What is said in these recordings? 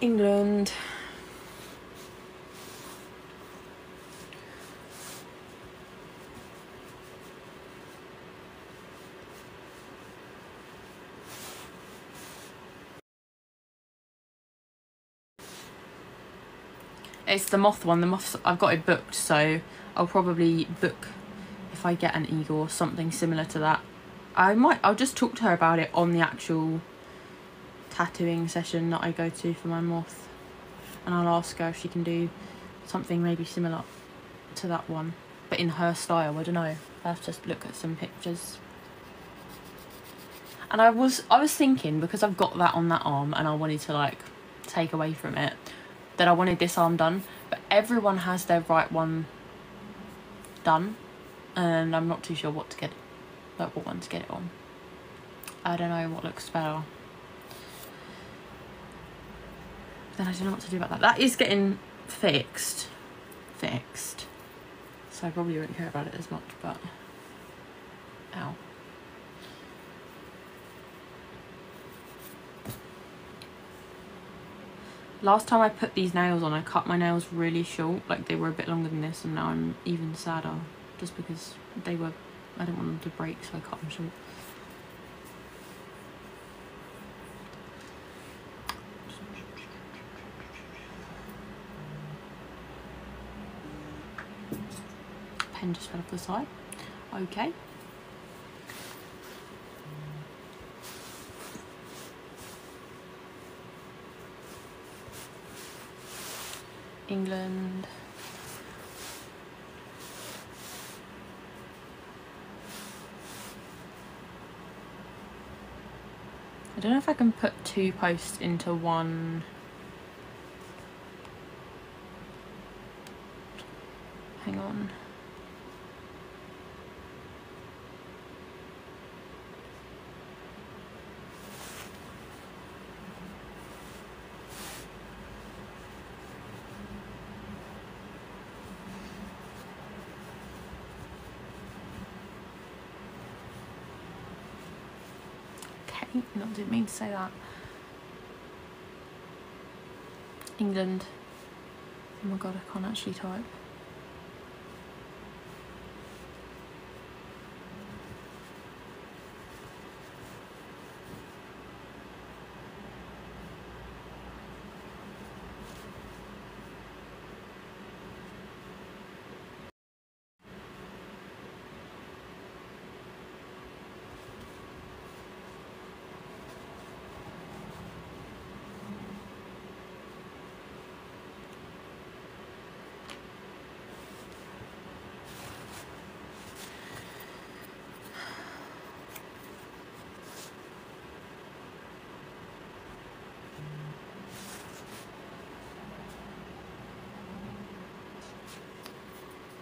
England. It's the moth one. The moths I've got it booked, so I'll probably book if I get an eagle or something similar to that. I might. I'll just talk to her about it on the actual tattooing session that I go to for my moth, and I'll ask her if she can do something maybe similar to that one, but in her style. I don't know. I have to look at some pictures. And I was I was thinking because I've got that on that arm and I wanted to like take away from it that I wanted this arm done, but everyone has their right one done, and I'm not too sure what to get, like what one to get it on. I don't know what looks better. Then I don't know what to do about that. That is getting fixed, fixed. So I probably won't care about it as much, but ow. Last time I put these nails on, I cut my nails really short, like they were a bit longer than this, and now I'm even sadder, just because they were, I didn't want them to break, so I cut them short. Pen just fell off the side. Okay. England. I don't know if I can put two posts into one. Hang on. Okay, no, didn't mean to say that. England. Oh my god, I can't actually type.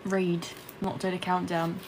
Read, not did a countdown.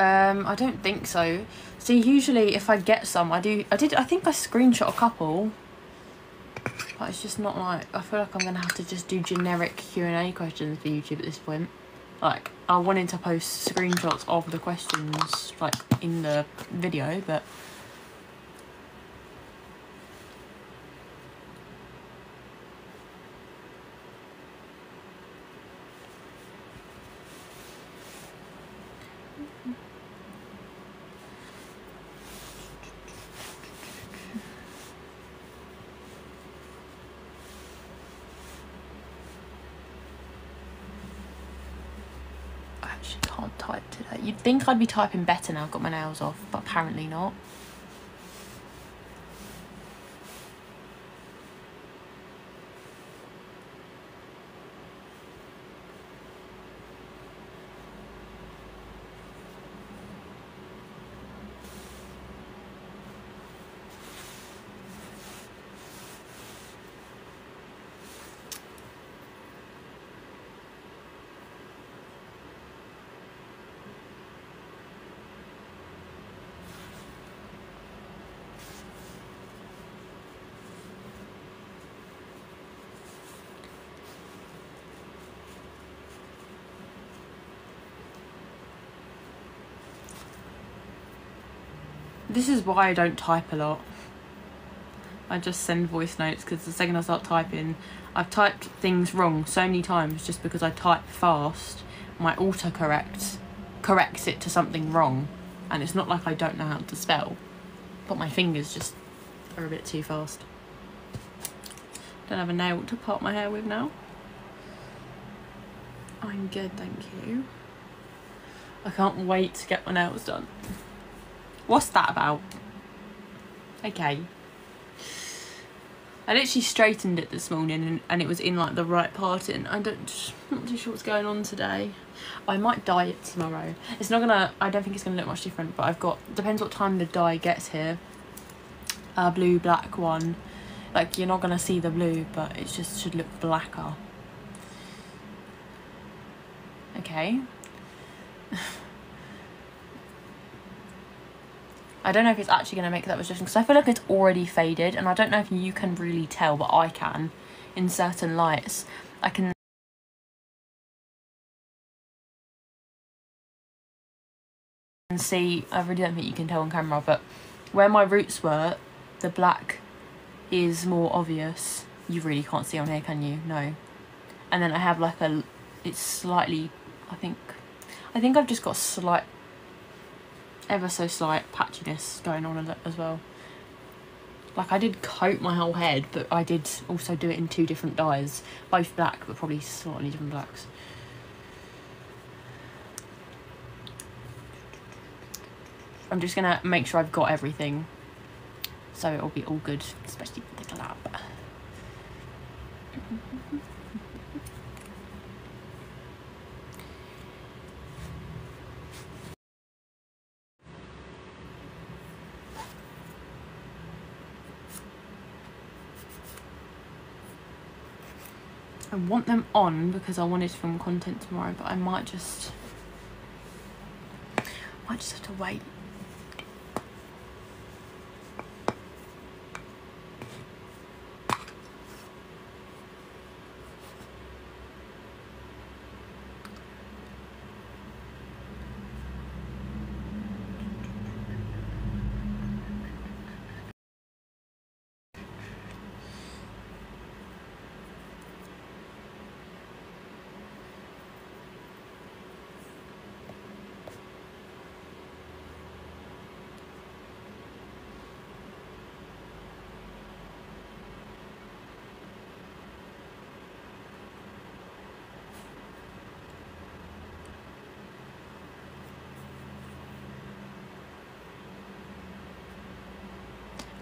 Um, I don't think so. See, usually if I get some, I do. I did. I think I screenshot a couple. But it's just not like. I feel like I'm gonna have to just do generic Q and A questions for YouTube at this point. Like I wanted to post screenshots of the questions like in the video, but. I actually can't type today. You'd think I'd be typing better now I've got my nails off, but apparently not. This is why I don't type a lot. I just send voice notes because the second I start typing, I've typed things wrong so many times just because I type fast. My autocorrect corrects it to something wrong, and it's not like I don't know how to spell, but my fingers just are a bit too fast. Don't have a nail to part my hair with now. I'm good, thank you. I can't wait to get my nails done. What's that about? Okay. I literally straightened it this morning and, and it was in like the right part and I don't not too sure what's going on today. I might dye it tomorrow. It's not gonna I don't think it's gonna look much different but I've got depends what time the dye gets here. A blue black one. Like you're not gonna see the blue but it just should look blacker. Okay. I don't know if it's actually going to make that resistance because I feel like it's already faded and I don't know if you can really tell but I can in certain lights. I can see I really don't think you can tell on camera but where my roots were the black is more obvious. You really can't see on here can you? No. And then I have like a it's slightly I think I think I've just got slight ever so slight patchiness going on as well. Like I did coat my whole head, but I did also do it in two different dyes. Both black, but probably slightly different blacks. I'm just gonna make sure I've got everything. So it'll be all good, especially for the collab. I want them on because I wanted to film content tomorrow, but I might just, might just have to wait.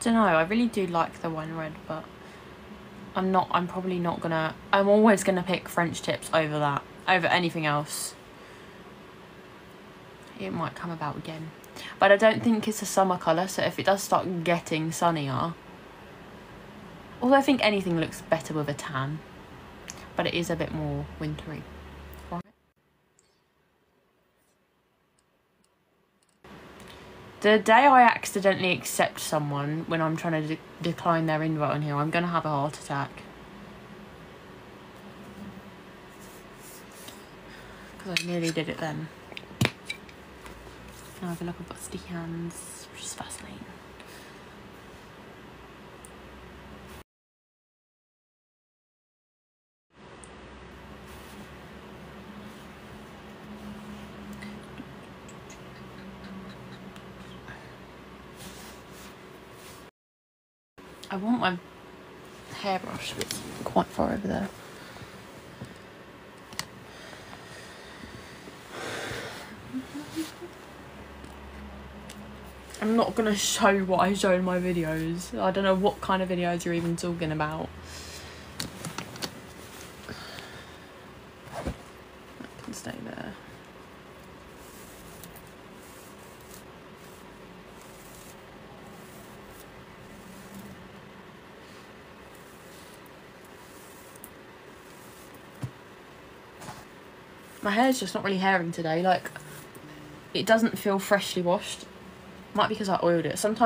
Don't know I really do like the wine red but I'm not I'm probably not gonna I'm always gonna pick French tips over that over anything else. It might come about again. But I don't think it's a summer colour so if it does start getting sunnier although I think anything looks better with a tan but it is a bit more wintry The day I accidentally accept someone when I'm trying to de decline their invite on here, I'm going to have a heart attack. Because I nearly did it then. Now I have like I've got sticky hands, which is fascinating. I want my hairbrush, but it's quite far over there. I'm not gonna show what I show in my videos. I don't know what kind of videos you're even talking about. That can stay there. My hair's just not really hairing today. Like, it doesn't feel freshly washed. Might be because I oiled it. Sometimes